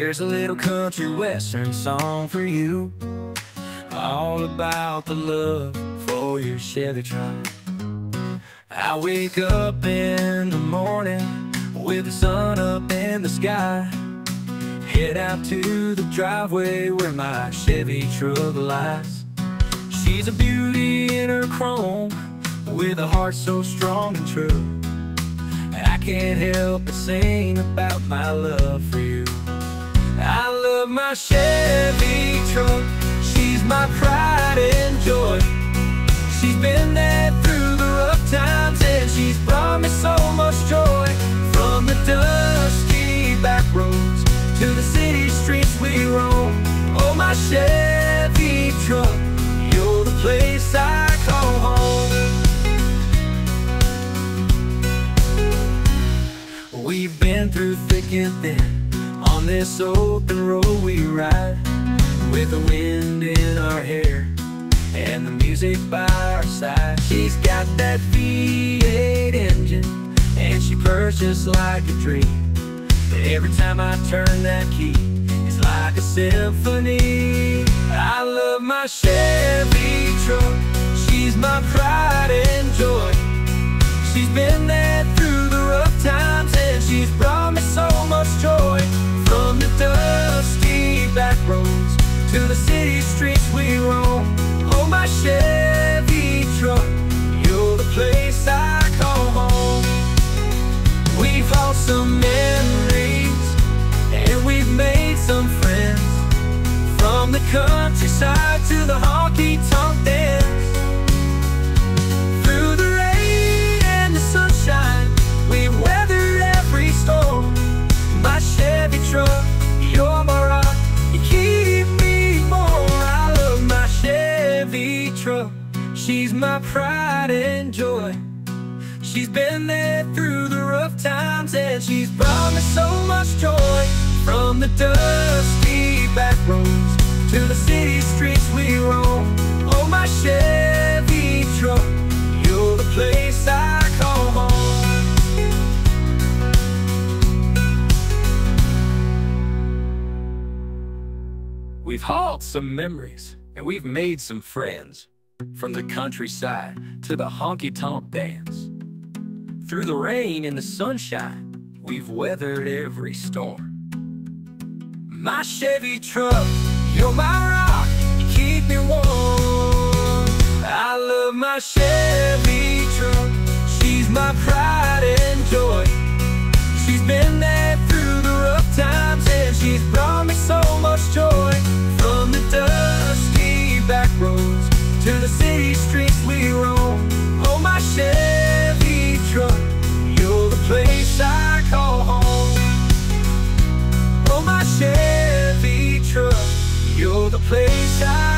Here's a little country western song for you. All about the love for your Chevy truck. I wake up in the morning With the sun up in the sky. Head out to the driveway where my Chevy truck lies. She's a beauty in her chrome With a heart so strong and true. I can't help but sing about my love for you My Chevy truck. She's my pride and joy. She's been there through the rough times And she's brought me so much joy. From the dusty back roads To the city streets we roam. Oh, my Chevy truck You're the place I call home. We've been through thick and thin On this open road we ride With the wind in our hair And the music by our side. She's got that V8 engine And she purrs just like a dream. But every time I turn that key It's like a symphony. I love my Chevy truck. She's my pride and joy. She's been there streets we roam. Oh, my Chevy my pride and joy. She's been there through the rough times and she's brought me so much joy. From the dusty back roads to the city streets we roam. Oh, my Chevy truck, you're the place I call home. We've hauled some memories and we've made some friends. From the countryside to the honky tonk dance. Through the rain and the sunshine, we've weathered every storm. My Chevy truck, you're my rock, keep me warm. I love my Chevy place I